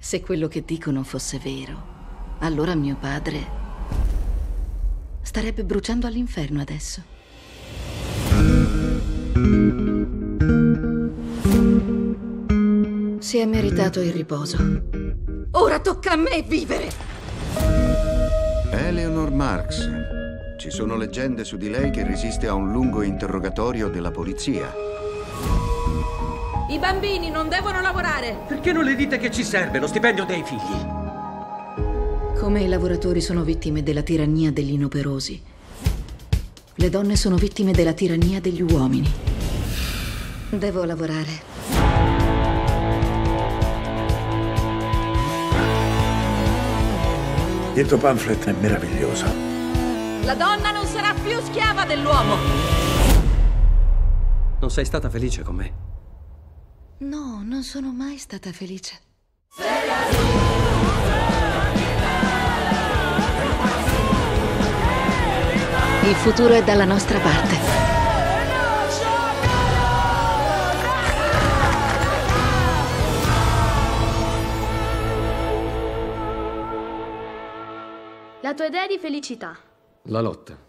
Se quello che dicono fosse vero, allora mio padre starebbe bruciando all'inferno adesso. Si è meritato il riposo. Ora tocca a me vivere! Eleanor Marx. Ci sono leggende su di lei che resiste a un lungo interrogatorio della polizia. I bambini non devono lavorare! Perché non le dite che ci serve lo stipendio dei figli? Come i lavoratori sono vittime della tirannia degli inoperosi, le donne sono vittime della tirannia degli uomini. Devo lavorare. Il tuo pamphlet è meraviglioso. La donna non sarà più schiava dell'uomo! Non sei stata felice con me? No, non sono mai stata felice. Il futuro è dalla nostra parte. La tua idea di felicità. La lotta.